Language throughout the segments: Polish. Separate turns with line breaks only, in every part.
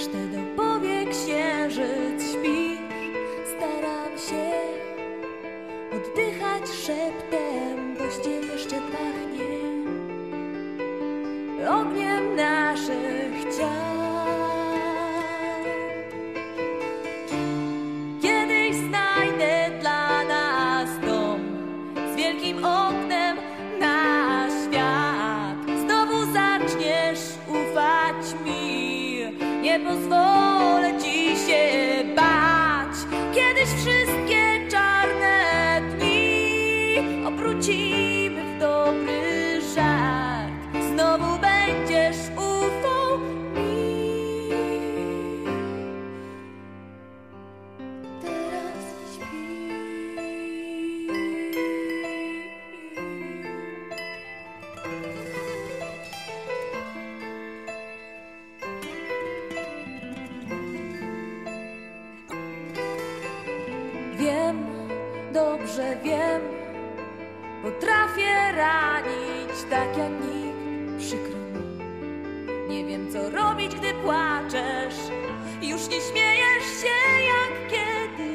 resztę dopowie księżyc. Śpisz, staram się oddychać szeptem, pościel jeszcze pachnie nie pozwolę ci się bać. Kiedyś wszystkie czarne dni obrócimy dobrze wiem, potrafię ranić tak jak nikt. Przykro mi, nie wiem co robić, gdy płaczesz. Już nie śmiejesz się jak kiedyś.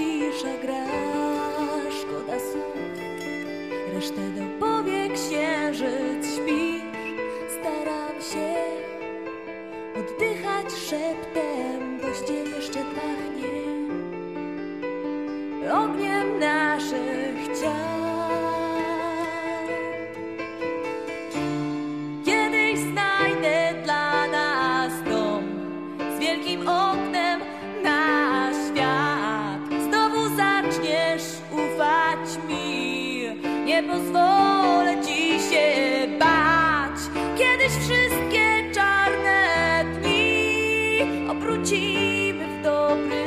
Cisza gra, szkoda słów, resztę dopowie księżyc. Śpisz, staram się oddychać szeptem, pościel jeszcze pachnie ogniem naszych ciał. Kiedyś znajdę nie pozwolę ci się bać. Kiedyś wszystkie czarne dni obrócimy w dobry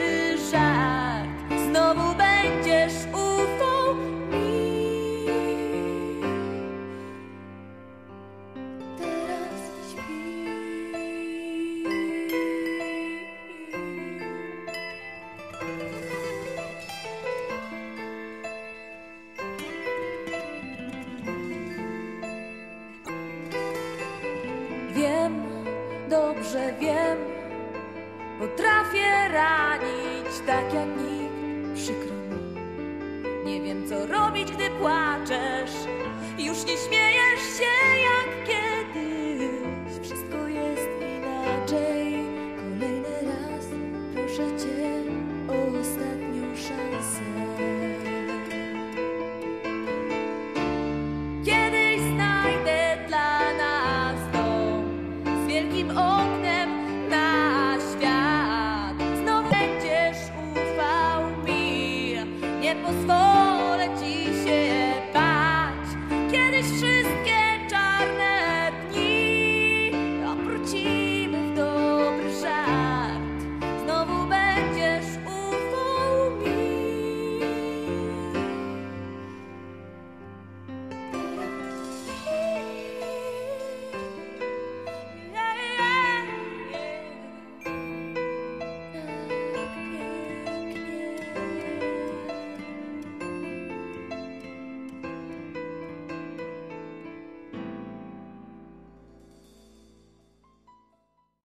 dobrze wiem, potrafię ranić tak jak nikt. Przykro mi, nie wiem co robić, gdy płaczesz. Już nie śmiejesz się